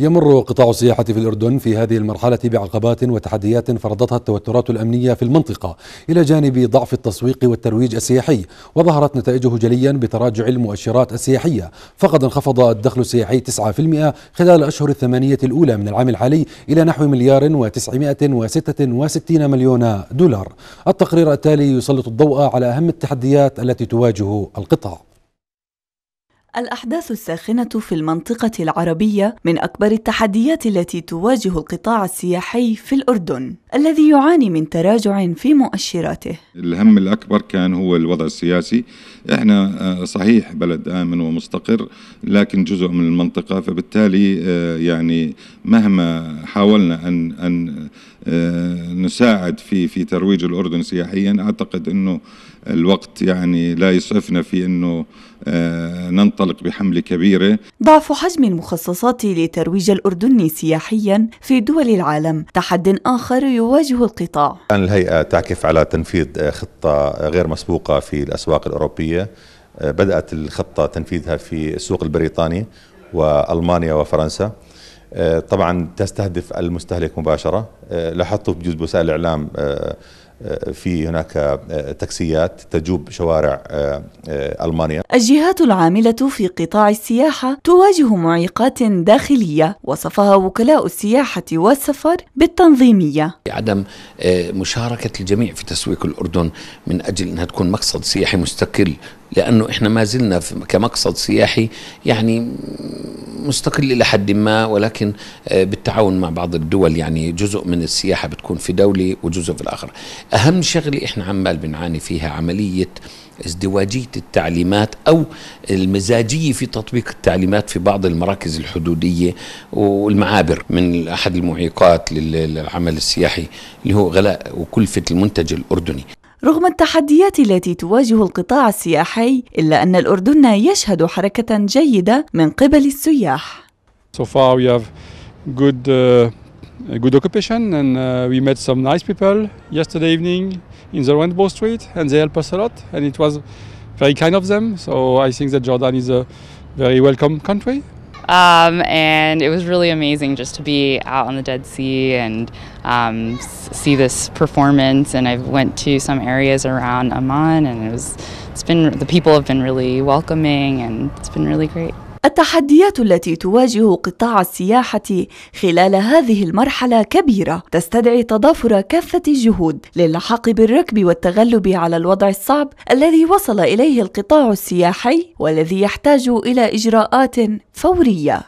يمر قطاع السياحة في الأردن في هذه المرحلة بعقبات وتحديات فرضتها التوترات الأمنية في المنطقة إلى جانب ضعف التسويق والترويج السياحي وظهرت نتائجه جليا بتراجع المؤشرات السياحية فقد انخفض الدخل السياحي 9% خلال الأشهر الثمانية الأولى من العام الحالي إلى نحو مليار و966 مليون دولار. التقرير التالي يسلط الضوء على أهم التحديات التي تواجه القطاع. الأحداث الساخنة في المنطقة العربية من أكبر التحديات التي تواجه القطاع السياحي في الأردن الذي يعاني من تراجع في مؤشراته. الهم الأكبر كان هو الوضع السياسي. إحنا آه، صحيح بلد آمن ومستقر لكن جزء من المنطقة فبالتالي آه، يعني مهما حاولنا أن أن آه، نساعد في في ترويج الأردن سياحيا أعتقد أنه الوقت يعني لا يسعفنا في أنه ننطلق بحملة كبيرة. ضعف حجم المخصصات لترويج الأردن سياحيا في دول العالم. تحد آخر يواجه القطاع. الآن الهيئة تعكف على تنفيذ خطة غير مسبوقة في الأسواق الأوروبية. بدأت الخطة تنفيذها في السوق البريطاني وألمانيا وفرنسا. طبعا تستهدف المستهلك مباشرة. لاحظت بجوز وسائل الإعلام في هناك آه، تاكسيات تجوب شوارع آه، آه، ألمانيا. الجهات العاملة في قطاع السياحة تواجه معيقات داخلية وصفها وكلاء السياحة والسفر بالتنظيمية. عدم مشاركة الجميع في تسويق الأردن من أجل إنها تكون مقصد سياحي مستقل لأنه إحنا ما زلنا كمقصد سياحي يعني مستقل إلى حد ما ولكن آه، بالتعاون مع بعض الدول يعني جزء من السياحة بتكون في دوله وجزء في الآخر. أهم شغله إحنا عمال بنعاني فيها عملية ازدواجية التعليمات أو المزاجية في تطبيق التعليمات في بعض المراكز الحدودية والمعابر من أحد المعيقات للعمل السياحي اللي هو غلاء وكلفة المنتج الأردني. رغم التحديات التي تواجه القطاع السياحي إلا أن الأردن يشهد حركة جيدة من قبل السياح. So far we have good uh, good occupation and uh, we met some nice people yesterday evening in the Rainbow Street and they helped us a lot and it was very kind of them. So I think that Jordan is a very welcome country. Um, and it was really amazing just to be out on the Dead Sea and um, see this performance. And I went to some areas around Amman, and it was it's been the people have been really welcoming, and it's been really great. التحديات التي تواجه قطاع السياحة خلال هذه المرحلة كبيرة تستدعي تضافر كافة الجهود للحاق بالركب والتغلب على الوضع الصعب الذي وصل إليه القطاع السياحي والذي يحتاج إلى إجراءات فورية.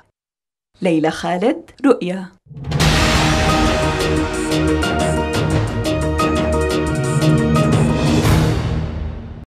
ليلى خالد رؤيا